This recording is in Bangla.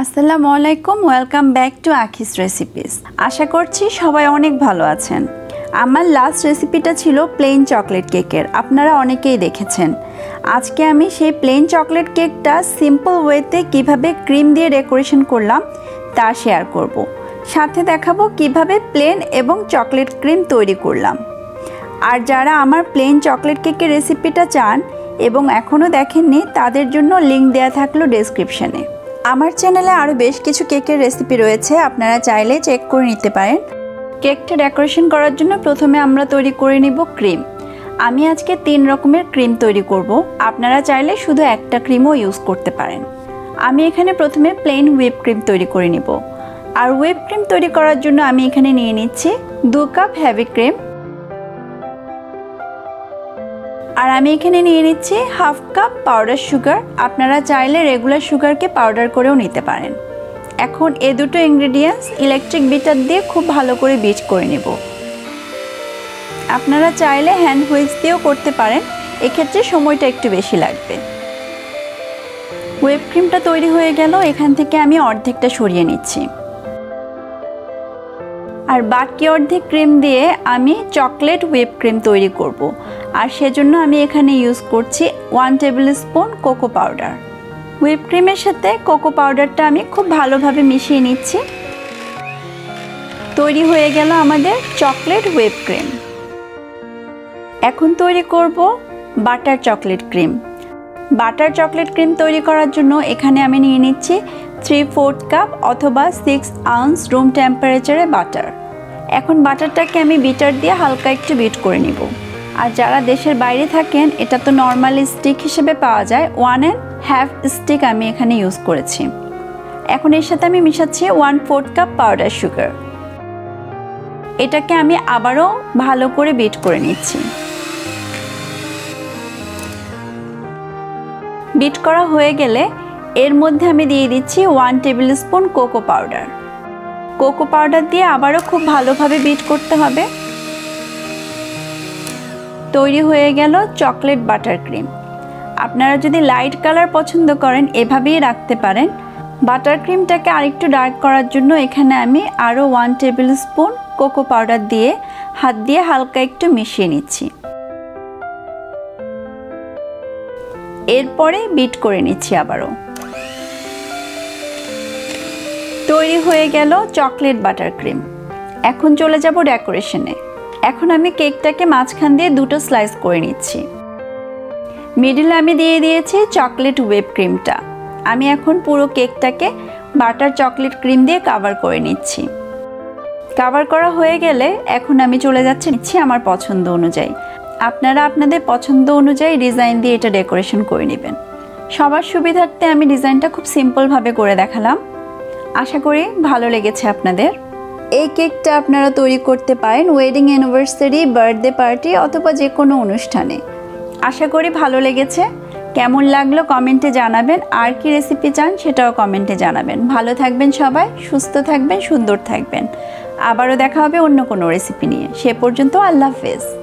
আসসালামু আলাইকুম welcome back to Akhi's recipes আশা করছি সবাই অনেক ভালো আছেন। আমার লাস্ট রেসিপিটা ছিল প্লেন চকলেট কেকের আপনারা অনেকেই দেখেছেন। আজকে আমি সেই প্লেন চকলেট কেকটা সিম্পল ওয়েতে কীভাবে ক্রিম দিয়ে ডেকোরেশন করলাম, তা শেয়ার করব। সাথে দেখাবো কীভাবে প্লেন এবং চকলেট ক্রিম তৈরি করলাম। আর যারা আমার প্লেন চকলেট কেকের রেসিপিটা চান এবং এখনও দেখেননি, তাদের জন্য লিঙ্ক দেওয়া থাকল ডেসক্রিপশানে আমার চ্যানেলে আরও বেশ কিছু কেকের রেসিপি রয়েছে, আপনারা চাইলে চেক করে নিতে পারেন। কেকটা ডেকোরেশন করার জন্য প্রথমে আমরা তৈরি করে নিব ক্রিম আমি আজকে তিন রকমের ক্রিম তৈরি করব, আপনারা চাইলে শুধু একটা ক্রিমও ইউজ করতে পারেন। আমি এখানে প্রথমে প্লেন হুইপ ক্রিম তৈরি করে নিব। আর হুইপ ক্রিম তৈরি করার জন্য আমি এখানে নিয়ে নিচ্ছি দু কাপ হ্যাভি ক্রিম আর আমি এখানে নিয়ে নিচ্ছি হাফ কাপ পাউডার সুগার আপনারা চাইলে রেগুলার সুগারকে পাউডার করেও নিতে পারেন। এখন এ দুটো ইনগ্রেডিয়েন্টস ইলেকট্রিক বিটার দিয়ে খুব ভালো করে বিট করে নেব। আপনারা চাইলে হ্যান্ড হুইলস দিয়েও করতে পারেন, এক্ষেত্রে সময়টা একটু বেশি লাগবে। ওয়েব ক্রিমটা তৈরি হয়ে গেল, এখান থেকে আমি অর্ধেকটা সরিয়ে নিচ্ছি। আর বাকি অর্ধেক ক্রিম দিয়ে আমি চকলেট হুইপ ক্রিম তৈরি করব। আর সেজন্য আমি এখানে ইউজ করছি one tablespoon cocoa powder. Whip ক্রিমের সাথে কোকো পাউডারটা আমি খুব ভালোভাবে মিশিয়ে নিচ্ছি। তৈরি হয়ে গেল আমাদের চকলেট হুইপ ক্রিম। এখন তৈরি করব butter chocolate cream. Butter chocolate cream তৈরি করার জন্য এখানে আমি নিয়ে নিচ্ছি থ্রি ফোর্থ কাপ অথবা সিক্স আউন্স রুম টেম্পারেচারে বাটার এখন বাটারটাকে আমি বিটার দিয়ে হালকা একটু বিট করে নিব। আর যারা দেশের বাইরে থাকেন, এটা তো নর্মাল স্টিক হিসেবে পাওয়া যায়। ওয়ান অ্যান্ড হ্যাফ স্টিক আমি এখানে ইউজ করেছি। এখন এর সাথে আমি মিশাচ্ছি one fourth cup powder sugar এটাকে আমি আবারও ভালো করে বিট করে নিচ্ছি। বিট করা হয়ে গেলে এর মধ্যে আমি দিয়ে দিচ্ছি one tablespoon cocoa powder cocoa powder দিয়ে আবারও খুব ভালোভাবে বিট করতে হবে। তৈরি হয়ে গেল চকলেট বাটার ক্রিম আপনারা যদি লাইট কালার পছন্দ করেন, এভাবেই রাখতে পারেন। বাটার ক্রিমটাকে আরেকটু ডার্ক করার জন্য এখানে আমি আরও one tablespoon cocoa powder দিয়ে হাত দিয়ে হালকা একটু মিশিয়ে নিচ্ছি। এরপরে বিট করে নিচ্ছি আবারও। তৈরি হয়ে গেল চকলেট বাটার ক্রিম। এখন চলে যাব ডেকোরেশনে। এখন আমি কেকটাকে মাঝখান দিয়ে দুটো স্লাইস করে নিচ্ছি। মিডিলে আমি দিয়ে দিয়েছি চকলেট ওয়েব ক্রিমটা। আমি এখন পুরো কেকটাকে বাটার চকলেট ক্রিম দিয়ে কাভার করে নিচ্ছি। কাভার করা হয়ে গেলে এখন আমি চলে যাচ্ছি নিচ্ছি আমার পছন্দ অনুযায়ী। আপনারা আপনাদের পছন্দ অনুযায়ী ডিজাইন দিয়ে এটা ডেকোরেশন করে নেবেন। সবার সুবিধার্থে আমি ডিজাইনটা খুব সিম্পলভাবে করে দেখালাম। আশা করি ভালো লেগেছে আপনাদের। এই কেকটা আপনারা তৈরি করতে পারেন ওয়েডিং অ্যানিভার্সারি বার্থডে পার্টি অথবা যে কোনো অনুষ্ঠানে। আশা করি ভালো লেগেছে। কেমন লাগল কমেন্টে জানাবেন। আর কি রেসিপি চান সেটাও কমেন্টে জানাবেন। ভালো থাকবেন সবাই, সুস্থ থাকবেন, সুন্দর থাকবেন। আবারও দেখা হবে অন্য কোনো রেসিপি নিয়ে। সে পর্যন্ত আল্লাহ হাফেজ।